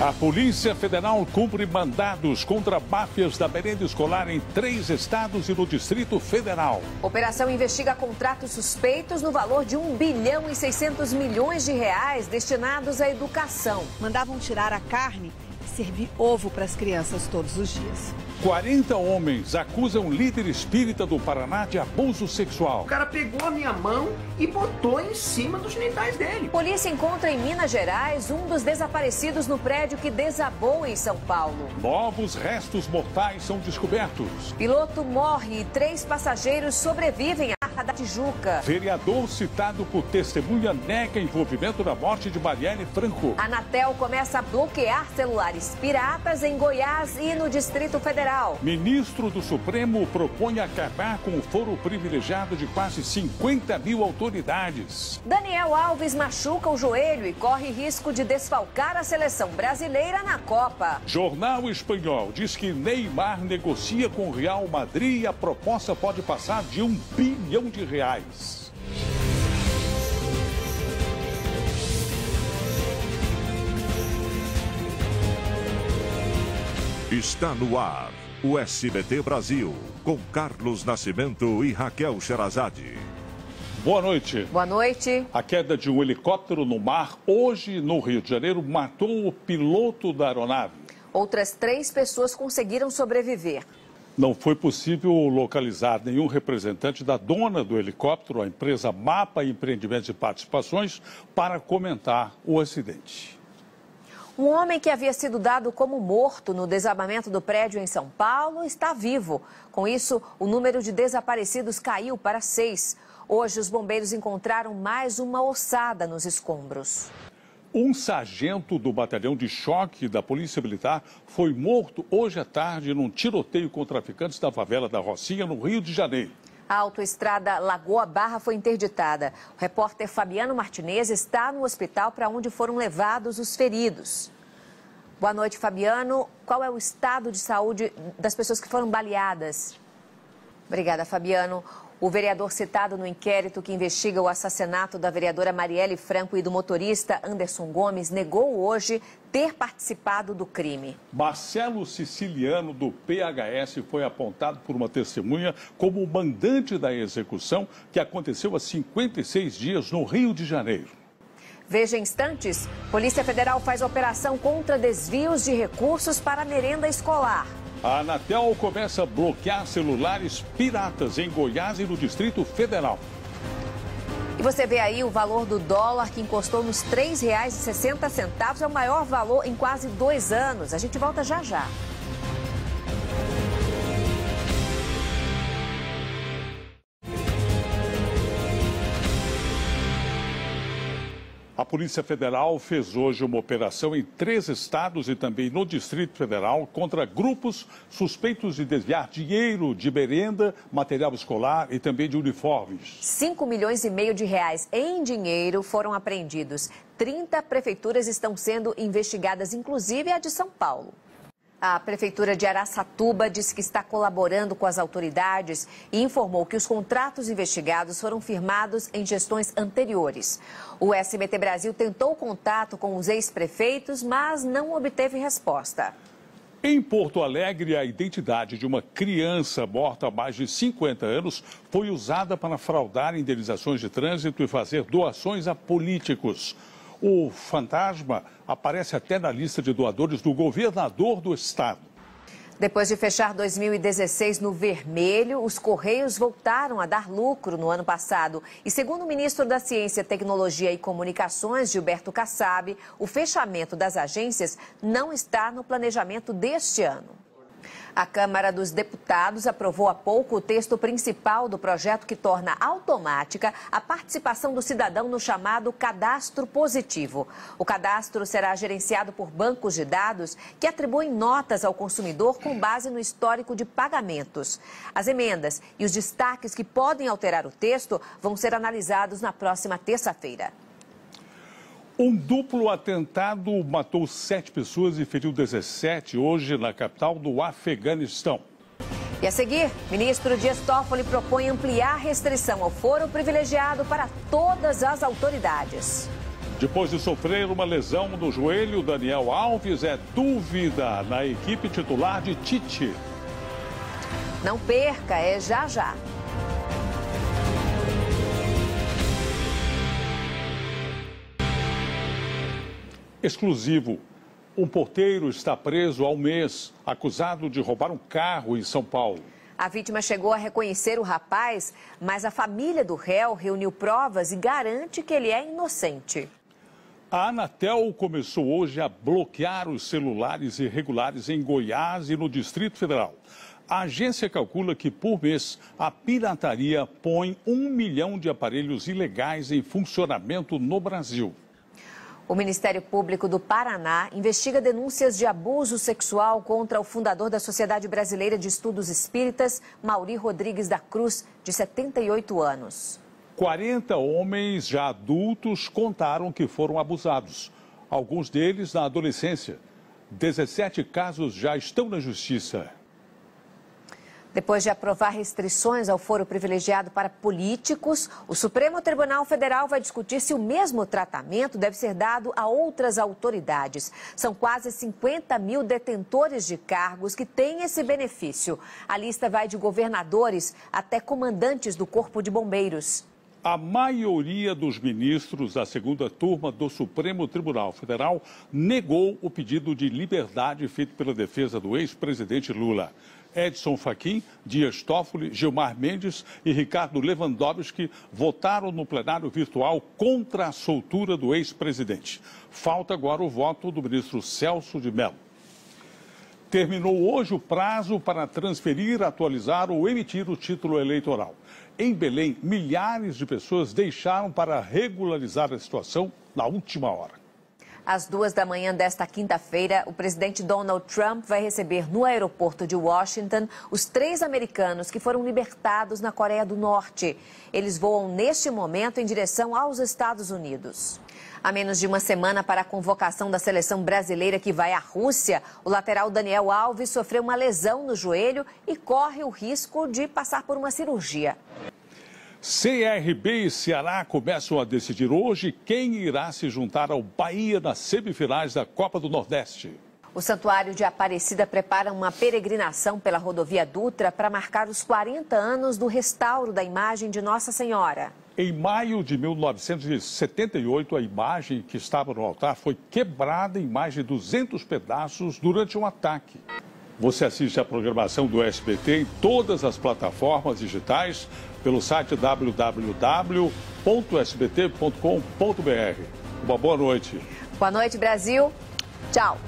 A Polícia Federal cumpre mandados contra máfias da merenda escolar em três estados e no Distrito Federal. Operação investiga contratos suspeitos no valor de 1 bilhão e 600 milhões de reais destinados à educação. Mandavam tirar a carne servir ovo para as crianças todos os dias. 40 homens acusam líder espírita do Paraná de abuso sexual. O cara pegou a minha mão e botou em cima dos genitais dele. Polícia encontra em Minas Gerais um dos desaparecidos no prédio que desabou em São Paulo. Novos restos mortais são descobertos. Piloto morre e três passageiros sobrevivem Tijuca. Vereador citado por testemunha nega envolvimento na morte de Marielle Franco. A Anatel começa a bloquear celulares piratas em Goiás e no Distrito Federal. Ministro do Supremo propõe acabar com o foro privilegiado de quase 50 mil autoridades. Daniel Alves machuca o joelho e corre risco de desfalcar a seleção brasileira na Copa. Jornal Espanhol diz que Neymar negocia com o Real Madrid e a proposta pode passar de um bilhão de reais. Está no ar o SBT Brasil, com Carlos Nascimento e Raquel Sherazade. Boa noite. Boa noite. A queda de um helicóptero no mar hoje no Rio de Janeiro matou o piloto da aeronave. Outras três pessoas conseguiram sobreviver. Não foi possível localizar nenhum representante da dona do helicóptero, a empresa Mapa Empreendimentos e Participações, para comentar o acidente. Um homem que havia sido dado como morto no desabamento do prédio em São Paulo está vivo. Com isso, o número de desaparecidos caiu para seis. Hoje, os bombeiros encontraram mais uma ossada nos escombros. Um sargento do batalhão de choque da Polícia Militar foi morto hoje à tarde num tiroteio com traficantes da favela da Rocinha, no Rio de Janeiro. A autoestrada Lagoa Barra foi interditada. O repórter Fabiano Martinez está no hospital para onde foram levados os feridos. Boa noite, Fabiano. Qual é o estado de saúde das pessoas que foram baleadas? Obrigada, Fabiano. O vereador citado no inquérito que investiga o assassinato da vereadora Marielle Franco e do motorista Anderson Gomes negou hoje ter participado do crime. Marcelo Siciliano, do PHS, foi apontado por uma testemunha como o mandante da execução que aconteceu há 56 dias no Rio de Janeiro. Veja instantes: Polícia Federal faz operação contra desvios de recursos para a merenda escolar. A Anatel começa a bloquear celulares piratas em Goiás e no Distrito Federal. E você vê aí o valor do dólar que encostou nos R$ 3,60. É o maior valor em quase dois anos. A gente volta já já. A Polícia Federal fez hoje uma operação em três estados e também no Distrito Federal contra grupos suspeitos de desviar dinheiro de merenda, material escolar e também de uniformes. 5 milhões e meio de reais em dinheiro foram apreendidos. 30 prefeituras estão sendo investigadas, inclusive a de São Paulo. A Prefeitura de Araçatuba disse que está colaborando com as autoridades e informou que os contratos investigados foram firmados em gestões anteriores. O SBT Brasil tentou contato com os ex-prefeitos, mas não obteve resposta. Em Porto Alegre, a identidade de uma criança morta há mais de 50 anos foi usada para fraudar indenizações de trânsito e fazer doações a políticos. O fantasma aparece até na lista de doadores do governador do estado. Depois de fechar 2016 no vermelho, os Correios voltaram a dar lucro no ano passado. E segundo o ministro da Ciência, Tecnologia e Comunicações, Gilberto Kassab, o fechamento das agências não está no planejamento deste ano. A Câmara dos Deputados aprovou há pouco o texto principal do projeto que torna automática a participação do cidadão no chamado cadastro positivo. O cadastro será gerenciado por bancos de dados que atribuem notas ao consumidor com base no histórico de pagamentos. As emendas e os destaques que podem alterar o texto vão ser analisados na próxima terça-feira. Um duplo atentado matou sete pessoas e feriu 17 hoje na capital do Afeganistão. E a seguir, ministro Dias Toffoli propõe ampliar a restrição ao foro privilegiado para todas as autoridades. Depois de sofrer uma lesão no joelho, Daniel Alves é dúvida na equipe titular de Tite. Não perca, é já já. Exclusivo. Um porteiro está preso há um mês, acusado de roubar um carro em São Paulo. A vítima chegou a reconhecer o rapaz, mas a família do réu reuniu provas e garante que ele é inocente. A Anatel começou hoje a bloquear os celulares irregulares em Goiás e no Distrito Federal. A agência calcula que, por mês, a pirataria põe um milhão de aparelhos ilegais em funcionamento no Brasil. O Ministério Público do Paraná investiga denúncias de abuso sexual contra o fundador da Sociedade Brasileira de Estudos Espíritas, Mauri Rodrigues da Cruz, de 78 anos. 40 homens já adultos contaram que foram abusados, alguns deles na adolescência. 17 casos já estão na justiça. Depois de aprovar restrições ao foro privilegiado para políticos, o Supremo Tribunal Federal vai discutir se o mesmo tratamento deve ser dado a outras autoridades. São quase 50 mil detentores de cargos que têm esse benefício. A lista vai de governadores até comandantes do Corpo de Bombeiros. A maioria dos ministros da segunda turma do Supremo Tribunal Federal negou o pedido de liberdade feito pela defesa do ex-presidente Lula. Edson Fachin, Dias Toffoli, Gilmar Mendes e Ricardo Lewandowski votaram no plenário virtual contra a soltura do ex-presidente. Falta agora o voto do ministro Celso de Mello. Terminou hoje o prazo para transferir, atualizar ou emitir o título eleitoral. Em Belém, milhares de pessoas deixaram para regularizar a situação na última hora. Às duas da manhã desta quinta-feira, o presidente Donald Trump vai receber no aeroporto de Washington os três americanos que foram libertados na Coreia do Norte. Eles voam neste momento em direção aos Estados Unidos. A menos de uma semana para a convocação da seleção brasileira que vai à Rússia, o lateral Daniel Alves sofreu uma lesão no joelho e corre o risco de passar por uma cirurgia. CRB e Ceará começam a decidir hoje quem irá se juntar ao Bahia nas semifinais da Copa do Nordeste. O Santuário de Aparecida prepara uma peregrinação pela rodovia Dutra para marcar os 40 anos do restauro da imagem de Nossa Senhora. Em maio de 1978, a imagem que estava no altar foi quebrada em mais de 200 pedaços durante um ataque. Você assiste a programação do SBT em todas as plataformas digitais pelo site www.sbt.com.br. Uma boa noite. Boa noite, Brasil. Tchau.